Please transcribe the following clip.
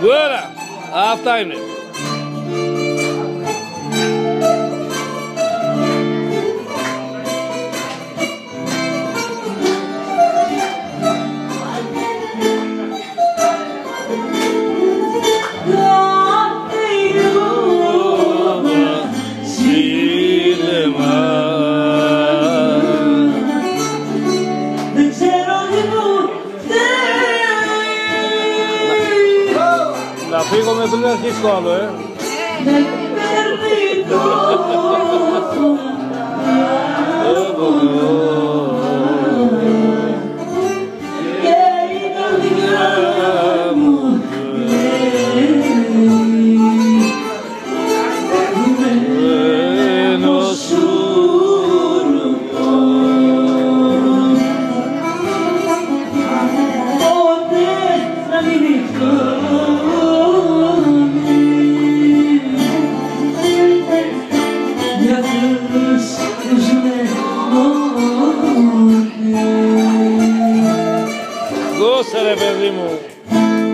Βουέλα! Αυτά είναι. Να φύγω με πριν αρχίσει το άλλο, ε. Dios se le pedimos.